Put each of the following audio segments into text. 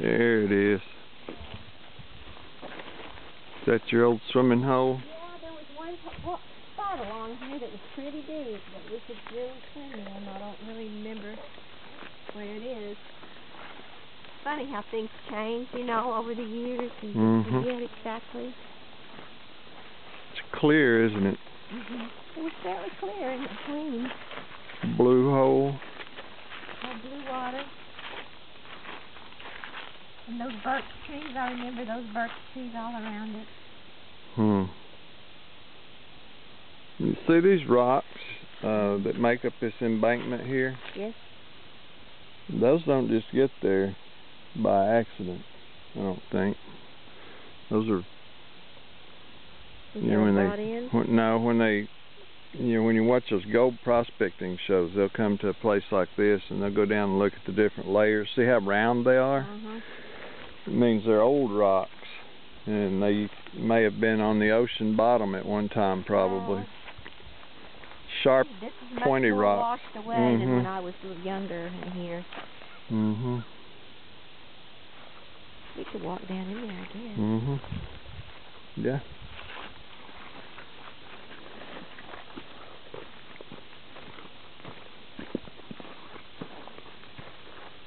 There it is. Is that your old swimming hole? Yeah, there was one po- spot along here that was pretty deep but we could really swim in. I don't really remember where it is. Funny how things change, you know, over the years. Just Mhm. forget exactly. It's clear, isn't it? Mm-hmm. It was fairly clear and clean. Blue hole. No blue water. And those birch trees, I remember those birch trees all around it. Hmm. You see these rocks uh, that make up this embankment here? Yes. Those don't just get there by accident. I don't think. Those are Is you know when they when, no when they you know when you watch those gold prospecting shows, they'll come to a place like this and they'll go down and look at the different layers. See how round they are? Uh-huh. It means they're old rocks, and they may have been on the ocean bottom at one time, probably. Sharp. This is pointy more rocks. washed away than Mhm. when I was younger in here. Mhm. We could walk down in there, again. Mhm. Yeah.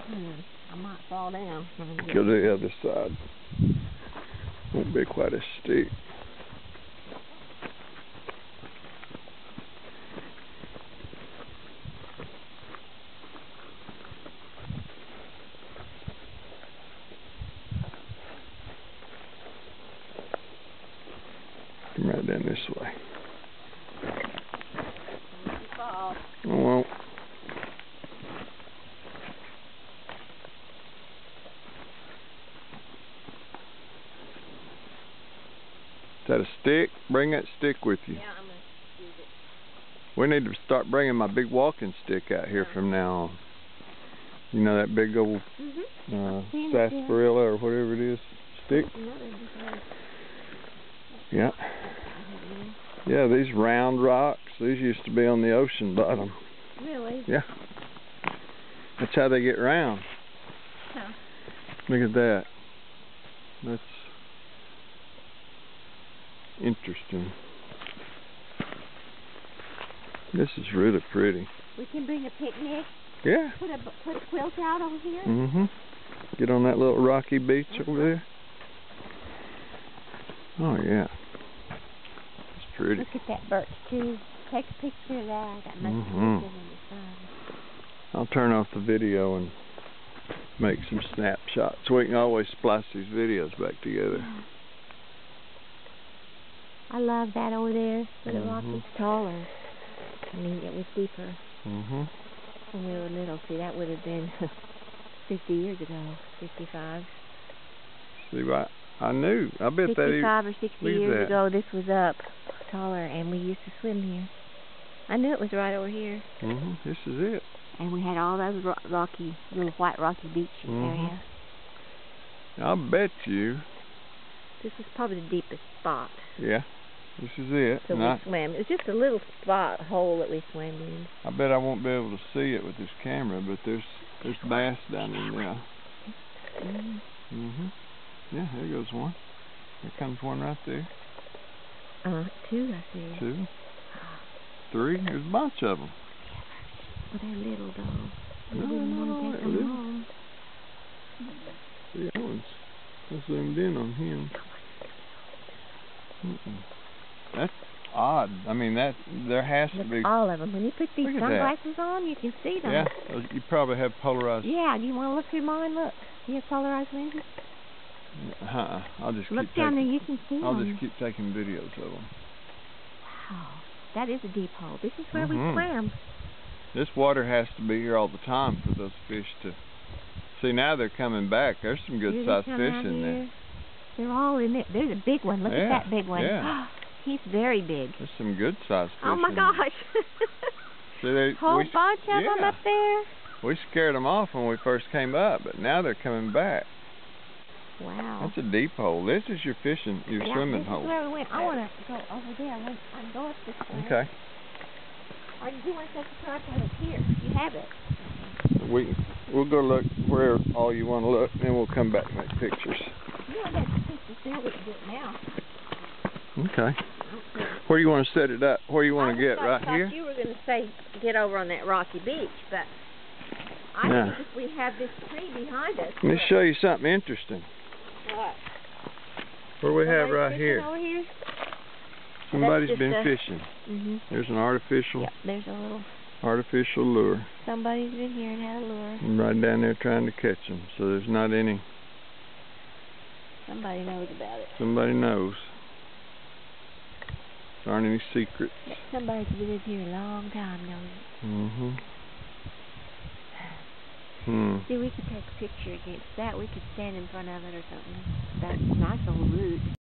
Hmm. I might fall down. Go to the other side. Won't be quite as steep. Come right down this way. If you fall. I won't. Is that a stick? Bring that stick with you. Yeah, I'm gonna use it. We need to start bringing my big walking stick out here from now on. You know that big old uh, seen it, yeah. sarsaparilla or whatever it is stick? Yeah. Yeah, these round rocks, these used to be on the ocean bottom. Really? Yeah. That's how they get round. Huh. Look at that. That's interesting. This is really pretty. We can bring a picnic. Yeah. Put a put a quilt out over here. Mhm. Get on that little rocky beach over there. Oh yeah. It's pretty. Look at that birch tree. Take a picture of that. I got Mhm. pictures on the side. I'll turn off the video and make some snapshots we can always splice these videos back together. I love that over there. But the rock Mhm. is taller. I mean, it was deeper Mhm. when we were little. See, that would have been 50 years ago. 55. See what I knew. I bet that 55 or 60 years that. ago, this was up taller, and we used to swim here. I knew it was right over here. Mm-hmm. This is it. And we had all those ro- rocky, little white rocky beach Mhm. area. I'll bet you. This is probably the deepest spot. Yeah. This is it. So And we I, swam. It was just a little spot hole that we swam in. I bet I won't be able to see it with this camera, but there's there's bass down in there. Mm. Mhm. Yeah, there goes one. There comes one right there. Uh, two, I see. Two. Three. There's a bunch of them. Well, they're little though. No, no, no, they're little. home. That one's I zoomed in on him. Mm-mm. That's odd. I mean, that there has to be. all of them. When you put these Look at that. sunglasses on, you can see them. Yeah, you probably have polarized. Yeah, do you want to look through mine? Look. Do you have polarized lenses? Uh-uh. I'll just Look keep down there, you can see I'll them. just keep taking videos of them. Wow. That is a deep hole. This is where Mhm. we swam. This water has to be here all the time for those fish to. See now they're coming back. There's some good Here sized fish in there. They're all in there. There's a big one. Look Yeah, at that big one. yeah. He's very big. There's some good sized fish. Oh my gosh. See, they, Whole we, bunch of them up there. we scared them off when we first came up, but now they're coming back. Wow. That's a deep hole. This is your fishing, your yeah, swimming this hole. is where we went. I want to go over there. I want I go up this way. Okay. Or do you want to take picture of it here? You have it. We, we'll go look where all you want to look, and then we'll come back and make pictures. You I got the pictures there, we can do it now. Okay. Where do you want to set it up? Where you want to get? Right here? you were gonna say, get over on that rocky beach, but I Yeah. think if we have this tree behind us. Let me show you something interesting. What? What do we have right here? Over here? Somebody's just been a- fishing. Mhm. There's an artificial Yeah, there's a little, artificial lure somebody's been here and had a lure. I'm right down there trying to catch them. So there's not any. Somebody knows about it. Somebody knows. There aren't any secrets. Somebody's lived here a long time it. Mhm. Hmm. See, we could take a picture against that. We could stand in front of it or something. That nice old root.